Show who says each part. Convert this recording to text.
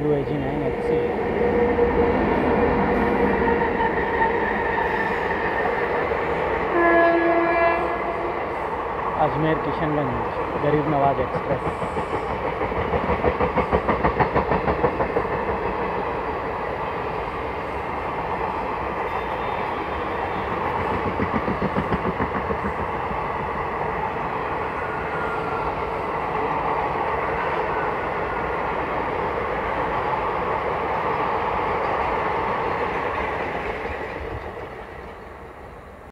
Speaker 1: U G nine H C Ajmer Kishanganj Garib Nawaz express